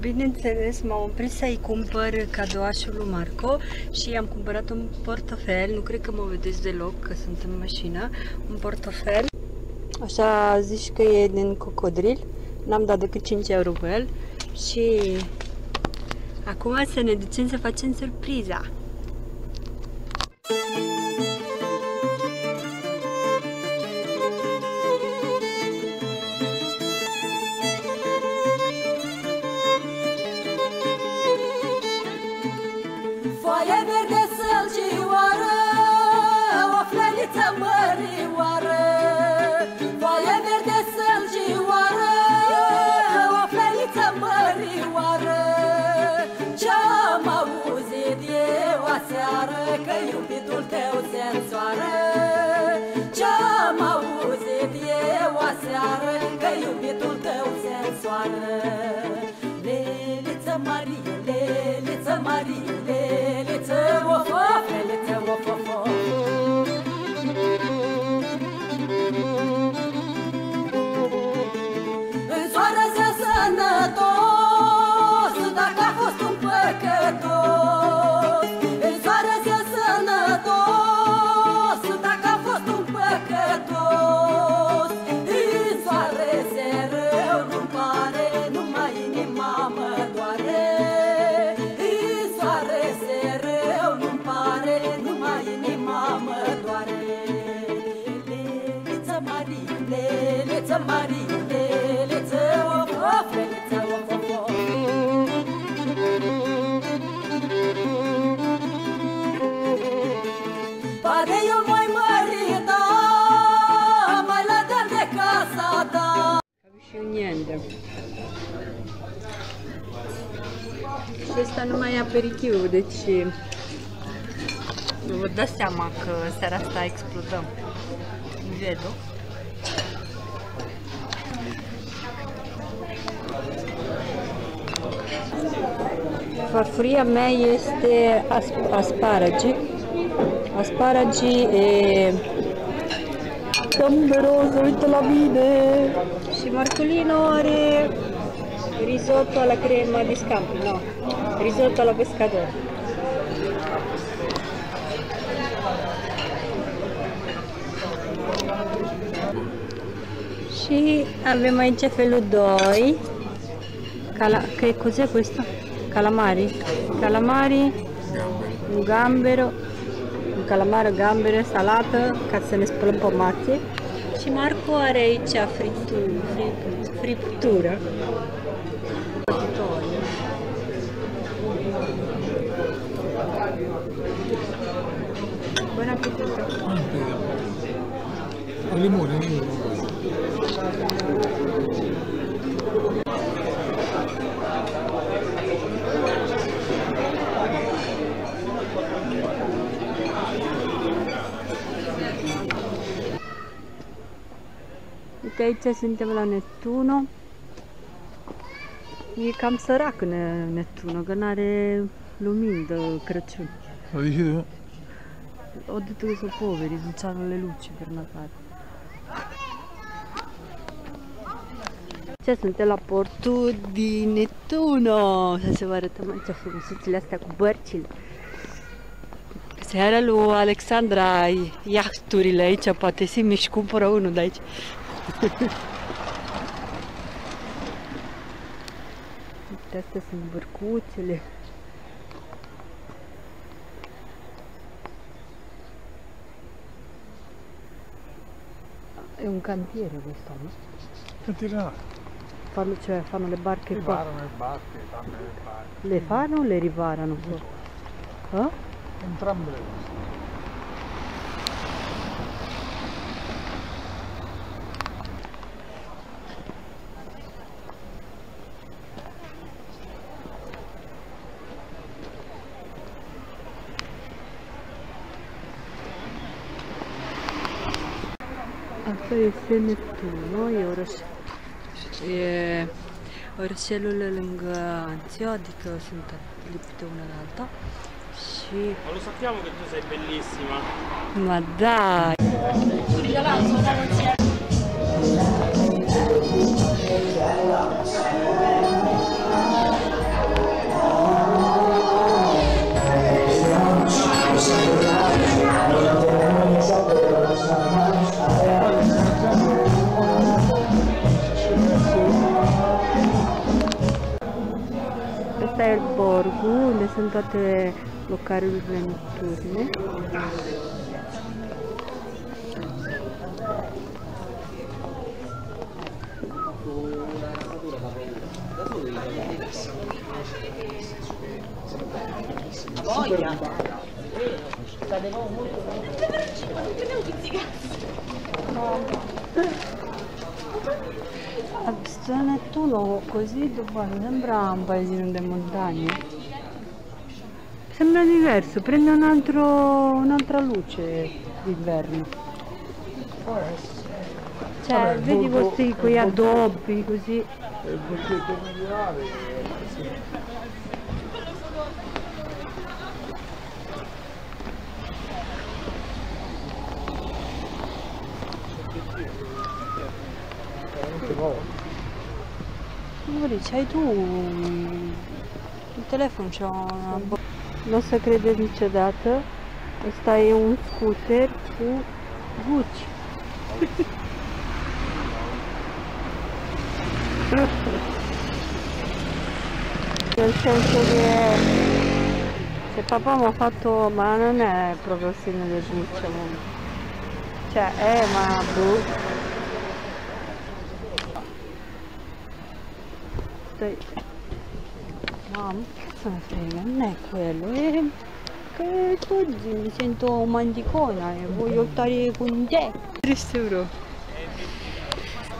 Bineînțeles, m-am oprit să-i cumpăr cadouașul lui Marco și i-am cumpărat un portofel, nu cred că mă vedeți deloc că sunt în mașină, un portofel. Așa zici că e din cocodril, n-am dat decât 5 euro pe el și acum să ne ducem să facem surpriza. Foaie Ce-am auzit eu aseară, că iubitul tău se însoară. Leliță Marie, Leliță Marie, Leliță, ăsta numai e aperitivul, deci vă dați seama că seara asta explodăm. Vedo. Farfuria mea este asp- asparagi. Asparagi e Gamberoso, uite la mine! Și Marcolino are risotto alla crema di scampi, no, risotto alla pescatore. Și avem aici felul 2. Cala- che cos'è questo? Calamari? Calamari, un gambero, un calamaro, gambero, salată, ca să ne spălăm pomații. Și Marco are aici fritură, friptură. Buon appetito! Al limone io Uite aici suntem la Neptuno. E cam sărac Ne- Neptuno, că n-are lumini de Crăciun. Lo dici tu? Ho detto che sono poveri, non hanno le luci per Natale. Ce suntem la portul din Neptuno. Să se vă arătăm aici frumusețile astea cu bărcile. Seara lui Alexandra ai iahturile aici, poate Simți și cumpără unul de aici. Astea sunt bărcuțele. È un cantiere questo, no? Cantina. Fanno, cioè, fanno le barche qua. Riparano le barche, fanno le barche. Le fanno o le riparano? Eh? Entrambe le cose. Asta este Neptuno, e oraș. E orășelul lângă Anzio, adică sunt lipite una de alta. Și... Ma lo sappiamo che tu sei bellissima. Ma dai! Borgo unde sunt toate localurile nocturne. A San Nettuno così guarda, sembra un paesino di montagna. Sembra diverso, prende un altro, un'altra luce d'inverno. Cioè, Vabbè, vedi borgo- questi quei addobbi così. E il bocchetto medievale, eh, sì. Amore, c'hai tu un- il telefono c'ha una bo- nostra credenza data e stai un scooter su Gucci. Nel senso che se papà mi ha fatto, ma non è proprio del Gucci, amore. Cioè, eh, ma boh. Stai. Che cazzo ne frega, non è quello, è che oggi mi sento mandicona e voglio stare con te. 300 euro.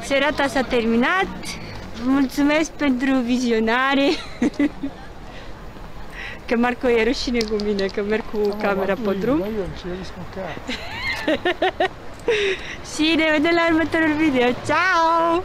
Serata s-a terminat. Mulțumesc pentru vizionare. Că Marco e rușine cu mine, că merg cu No, camera ma pe drum. Și ne vedem la următorul video. Ciao!